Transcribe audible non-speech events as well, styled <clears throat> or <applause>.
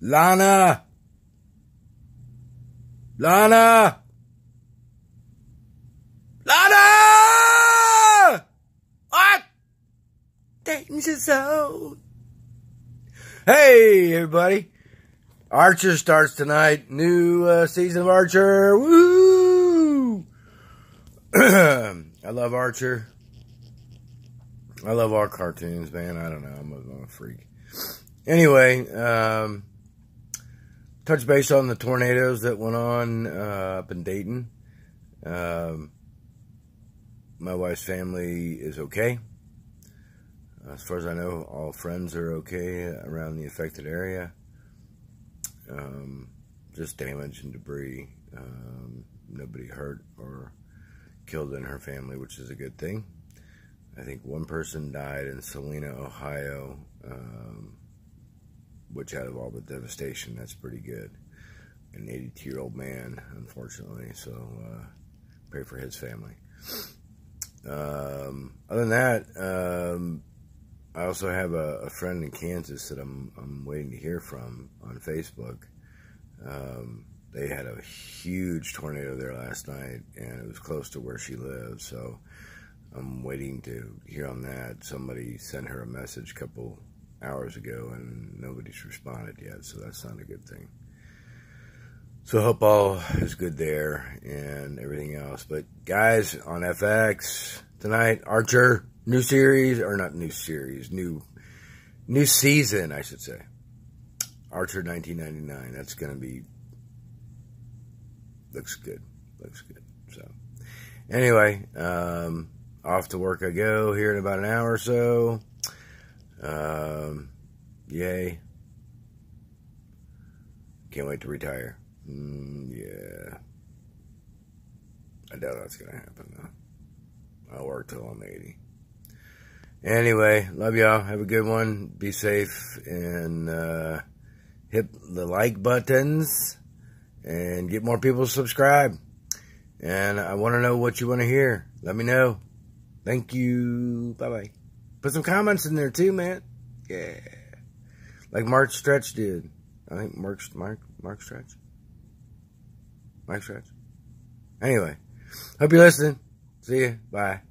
Lana! Lana! Lana! What? Danger zone. Hey, everybody. Archer starts tonight. New uh, season of Archer. Woo! <clears throat> I love Archer. I love all cartoons, man. I don't know. I'm a, I'm a freak. Anyway, um, touch base on the tornadoes that went on uh, up in Dayton. Um, my wife's family is okay. As far as I know, all friends are okay around the affected area. Um, just damage and debris. Um, nobody hurt or killed in her family, which is a good thing. I think one person died in Celina, Ohio, um, which out of all the devastation, that's pretty good. An 82 year old man, unfortunately, so uh, pray for his family. Um, other than that, um, I also have a, a, friend in Kansas that I'm, I'm waiting to hear from on Facebook. Um, they had a huge tornado there last night, and it was close to where she lives, so I'm waiting to hear on that. Somebody sent her a message a couple hours ago, and nobody's responded yet, so that's not a good thing. So hope all is good there and everything else. But guys, on FX tonight, Archer, new series, or not new series, new new season, I should say. Archer 1999. That's going to be, looks good. Looks good. So, anyway, um, off to work I go here in about an hour or so. Um, yay. Can't wait to retire. Mm, yeah. I doubt that's going to happen, though. I'll work till I'm 80. Anyway, love y'all. Have a good one. Be safe and uh, hit the like buttons and get more people to subscribe. And I want to know what you want to hear. Let me know. Thank you. Bye bye. Put some comments in there too, man. Yeah. Like Mark Stretch did. I think Mark, Mark, Mark Stretch. Mark Stretch. Anyway, hope you're listening. See you. Bye.